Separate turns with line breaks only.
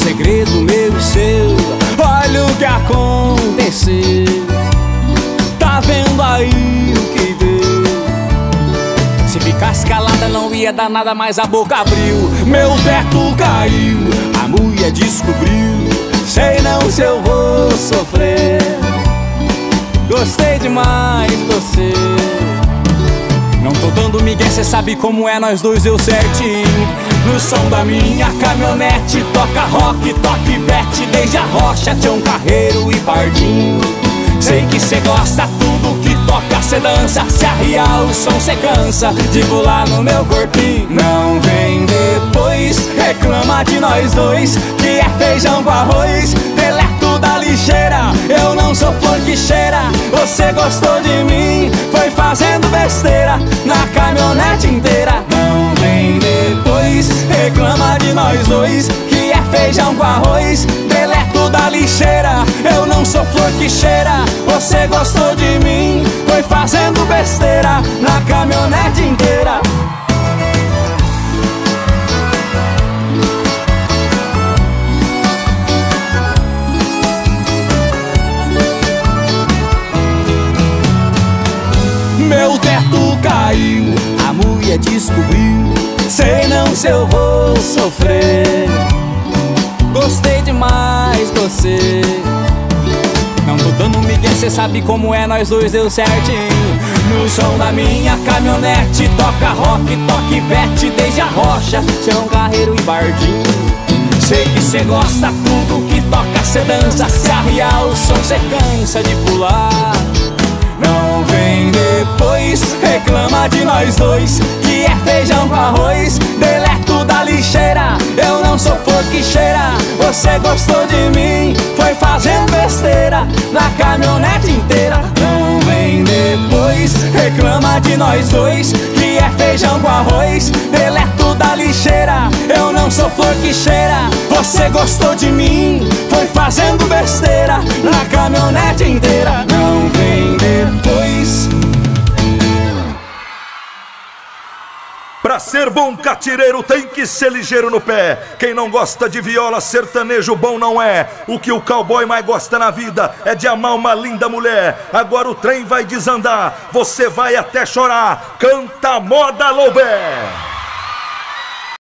segredo meu e seu. Olha o que aconteceu. Tá vendo aí o que deu? Se ficasse calada, não ia dar nada, mas a boca abriu. Meu teto caiu, a mulher descobriu. Sei não se eu vou sofrer. Gostei demais de você. Não tô dando migué, cê sabe como é nós dois, eu certinho. No som da minha caminhonete, toca rock, toque bet, desde a rocha, Tião Carreiro e Pardinho. Sei que cê gosta tudo que toca, cê dança, se arriar o som cê cansa de pular no meu corpinho. Não vem depois, reclama de nós dois, que é feijão com arroz, deleto da lixeira. Eu não sou flor que cheira, você gostou de mim, foi fazendo besteira na caminhonete inteira. Que é feijão com arroz, deleto da lixeira. Eu não sou flor que cheira, você gostou de mim, foi fazendo besteira na caminhonete inteira. Meu teto caiu, a mulher descobriu. Sei não se eu vou sofrer. Você. Não tô dando migué, cê sabe como é, nós dois deu certinho. No som da minha caminhonete, toca rock, toque bet, desde a rocha, Tião Carreiro e Bardinho. Sei que cê gosta tudo que toca, cê dança, se arriar o som, cê cansa de pular. Não vem depois, reclama de nós dois Que é feijão com arroz, deleto da lixeira Eu não sou flor que cheira, você gostou de mim? Foi fazendo besteira na caminhonete inteira. Não vem depois, reclama de nós dois Que é feijão com arroz, deleto da lixeira. Eu não sou flor que cheira, você gostou de mim? Foi fazendo besteira na caminhonete inteira. Não vem depois
ser bom catireiro tem que ser ligeiro no pé. Quem não gosta de viola, sertanejo bom não é. O que o cowboy mais gosta na vida é de amar uma linda mulher. Agora o trem vai desandar, você vai até chorar. Canta moda Loubé.